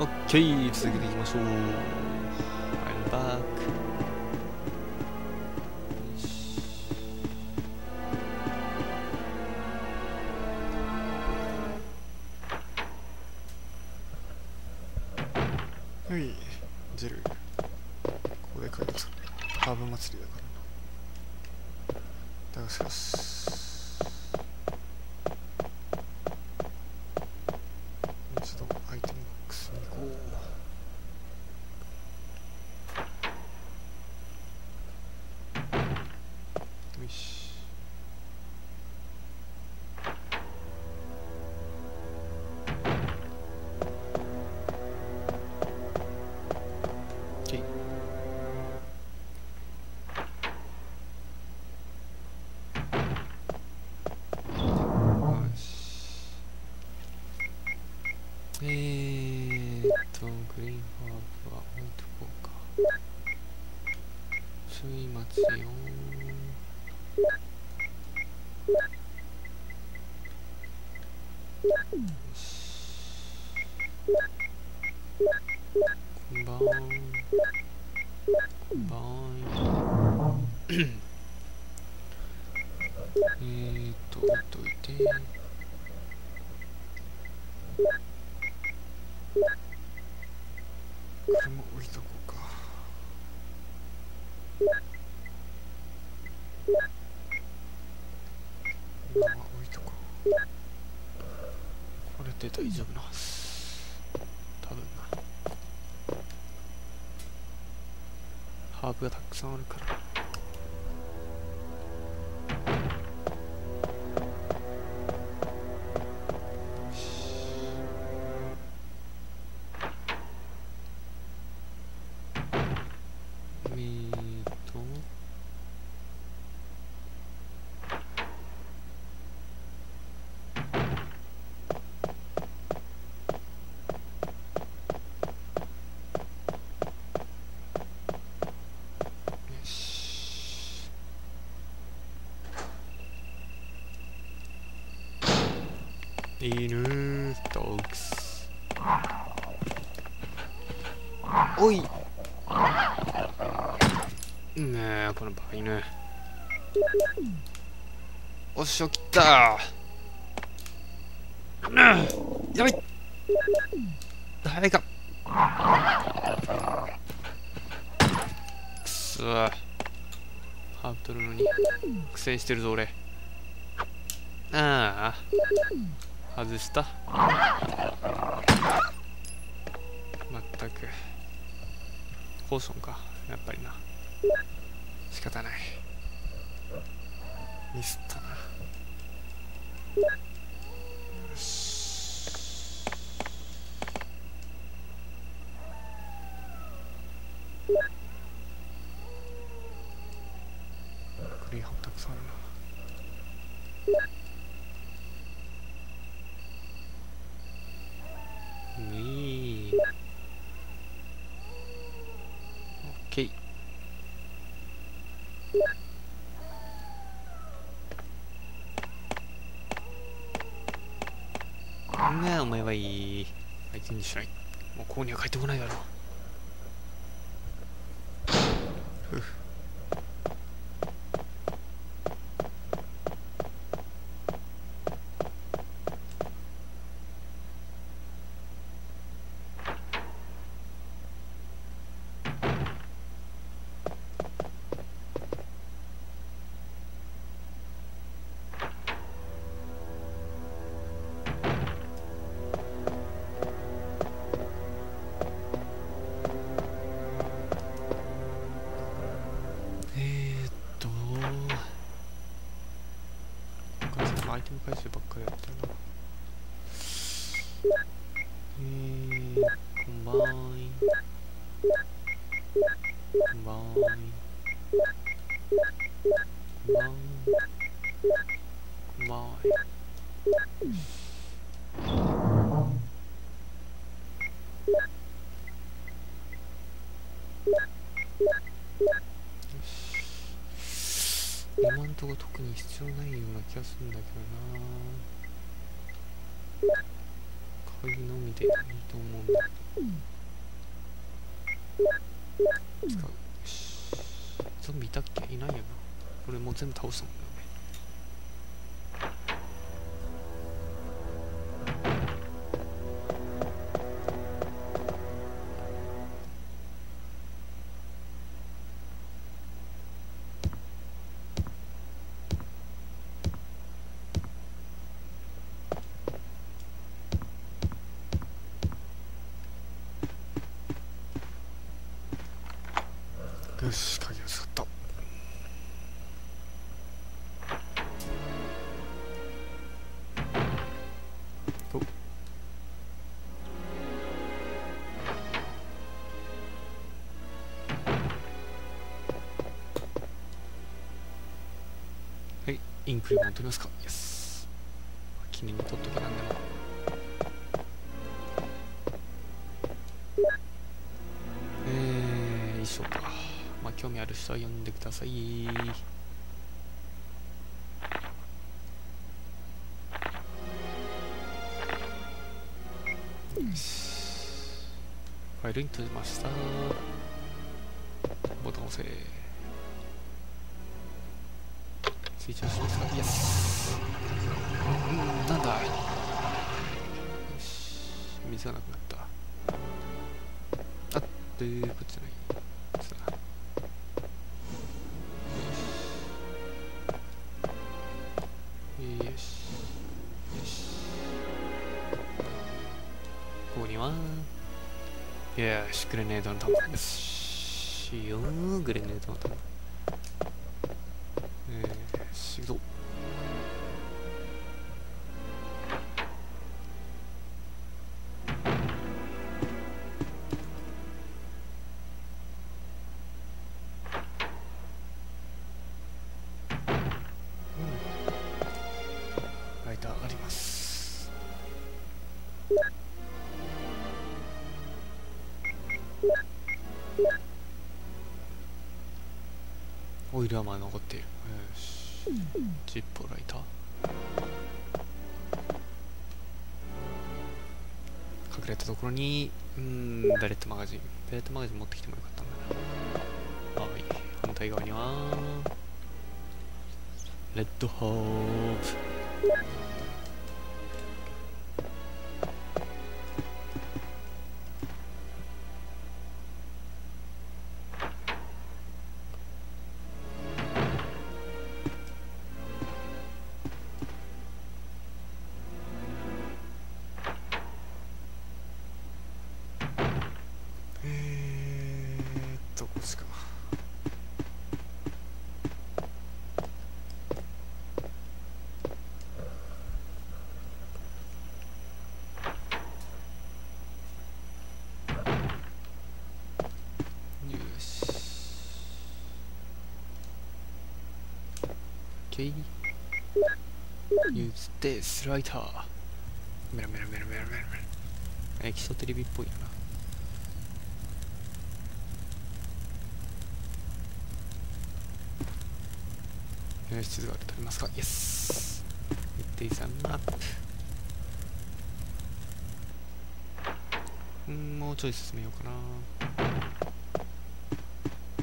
オッケー続けていきましょう。I'm back はいジェル。ここで書いたハーブ祭りだから。だがしかし。こんばんこんばんえーっと置いといて車置いとこう。か今は置いとこう。これで大丈夫なはず多分なハーブがたくさんあるから。犬ドッグスおい。ねえこのバカ犬。おっしゃ切った。うんやばい早いか。くそ。ハーブ取るのに苦戦してるぞ俺。ああ外した？まったく。ポーションかやっぱりな。仕方ない。ミスったな。よし。グリーンハブたくさんあるな。ういオッケーねえお前はいい。相手にしない。もうここには帰ってこないだろう。さんアイテム回収ばっかりやってるなえー、こんばんこんばんこんばんこんばん今んとこ特に必要ないような気がするんだけどな。鍵のみでいいと思うんだ使う。よし。ゾンビいたっけ？いないよな。俺もう全部倒したもんねよし鍵を使ったはいインクリボン取りますか。イエス記念に取っとけ興味ある人は読んでください。ファイルに閉じました。ボタン押せ。追加しますかイエスうんなんだよし。水がなくなった。あっでこっちじゃないグレネードの弾よしよグレネードの弾えー、しど。オイルはまだ残っているよしジッポーライター隠れたところにうんベレットマガジンベレットマガジン持ってきてもよかったんだなはい反対側にはレッドホープ Okay. use this ライターメラメラメラメラメラメラエキソテレビっぽいよなよし地図がある取りますか Yes! It is a map うんもうちょい進めようかな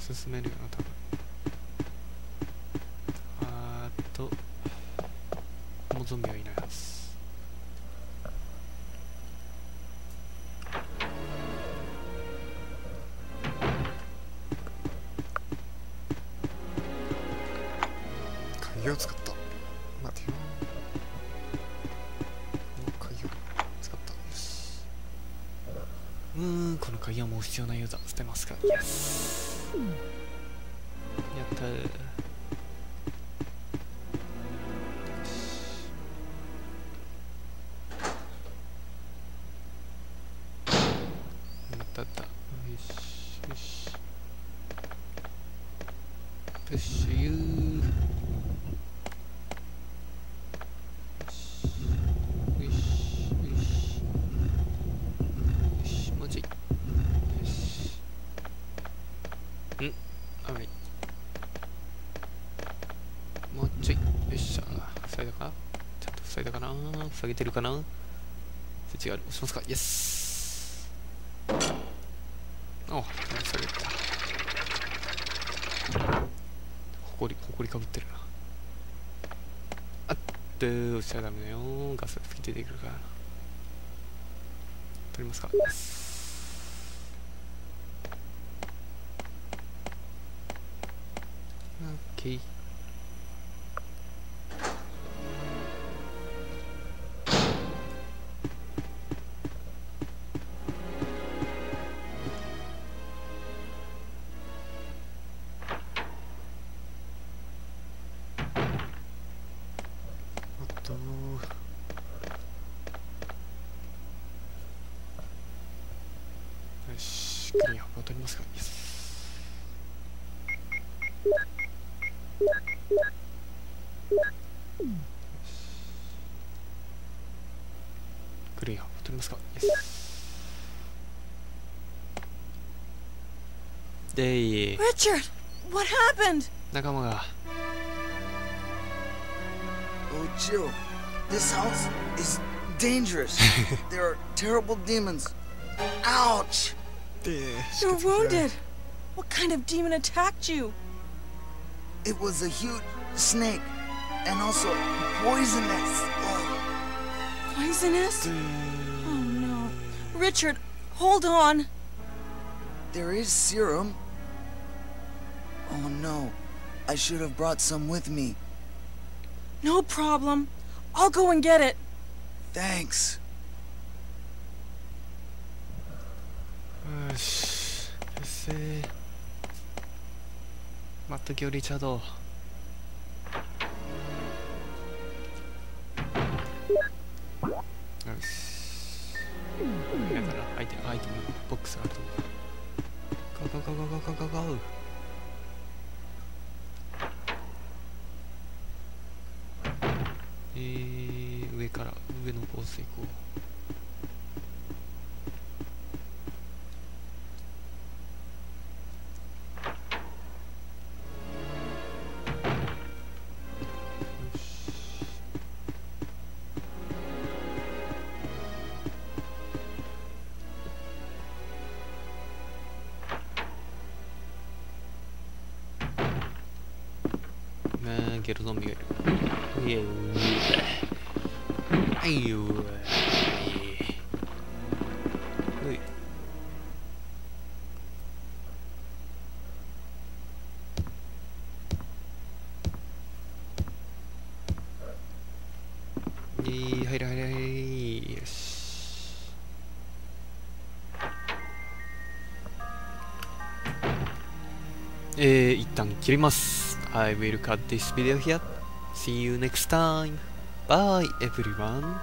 進めるよな多分あーっともうゾンビはいないはず鍵を使った。待てよ。お鍵を使った。うーんこの鍵はもう必要ないようだ捨てますかやったーん。はい。もうちょい。よっしゃ。塞いだか？ちゃんと塞いだかな？塞げてるかな？そっちがある。押しますか？イエス。あそれほこりほこりかぶってるな。あっと落ちちゃダメだよガス吹き出てくるから。取りますか？オッ でい Richard, what happened? 仲間が Oh, Jill, this house is dangerous. there are terrible demons. Ouch! で You're wounded. What kind of demon attacked you? It was a huge snake, and also poisonous. Ugh. Poisonous? Oh no. Richard, hold on. There is serum. Oh no, I should have brought some with me. No problem. I'll go and get it. Thanks. よしうっせー待っとけよリチャードよしだからアイテムアイテムボックスあると思うゴーゴーゴーゴーゴーゴーゴーえー、上から上のコース行。こうねえゲルゾンビがいる。いえうえはいようえいい入れ入れ入れよしえー、一旦切ります I will cut this video here see you next time bye everyone